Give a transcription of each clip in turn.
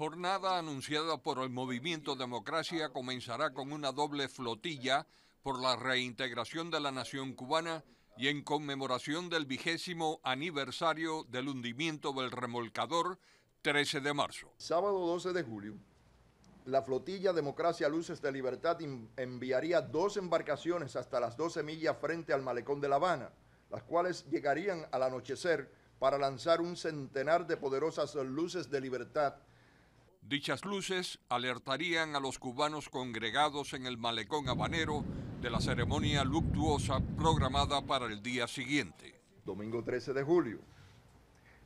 jornada anunciada por el Movimiento Democracia comenzará con una doble flotilla por la reintegración de la nación cubana y en conmemoración del vigésimo aniversario del hundimiento del remolcador 13 de marzo. Sábado 12 de julio, la flotilla Democracia Luces de Libertad enviaría dos embarcaciones hasta las 12 millas frente al malecón de La Habana, las cuales llegarían al anochecer para lanzar un centenar de poderosas luces de libertad Dichas luces alertarían a los cubanos congregados en el malecón habanero de la ceremonia luctuosa programada para el día siguiente. Domingo 13 de julio.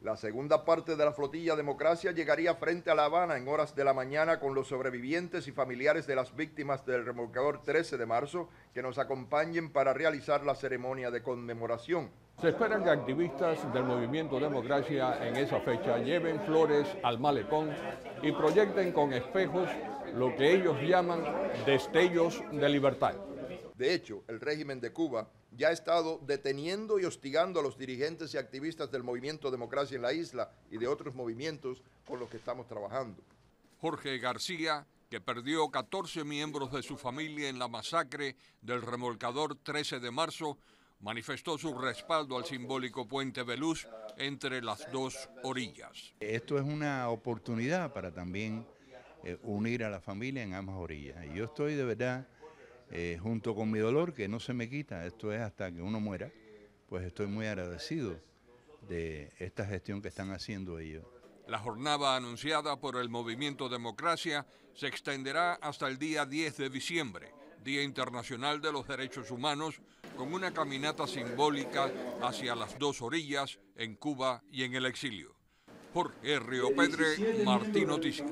La segunda parte de la flotilla Democracia llegaría frente a La Habana en horas de la mañana con los sobrevivientes y familiares de las víctimas del remolcador 13 de marzo que nos acompañen para realizar la ceremonia de conmemoración. Se espera que activistas del movimiento Democracia en esa fecha lleven flores al malecón y proyecten con espejos lo que ellos llaman destellos de libertad. De hecho, el régimen de Cuba ya ha estado deteniendo y hostigando a los dirigentes y activistas del movimiento Democracia en la isla y de otros movimientos con los que estamos trabajando. Jorge García, que perdió 14 miembros de su familia en la masacre del remolcador 13 de marzo, manifestó su respaldo al simbólico puente Veluz entre las dos orillas. Esto es una oportunidad para también eh, unir a la familia en ambas orillas. Y yo estoy de verdad eh, junto con mi dolor, que no se me quita, esto es hasta que uno muera, pues estoy muy agradecido de esta gestión que están haciendo ellos. La jornada anunciada por el Movimiento Democracia se extenderá hasta el día 10 de diciembre, Día Internacional de los Derechos Humanos, con una caminata simbólica hacia las dos orillas, en Cuba y en el exilio. Jorge Río Pedre, Martín Noticias.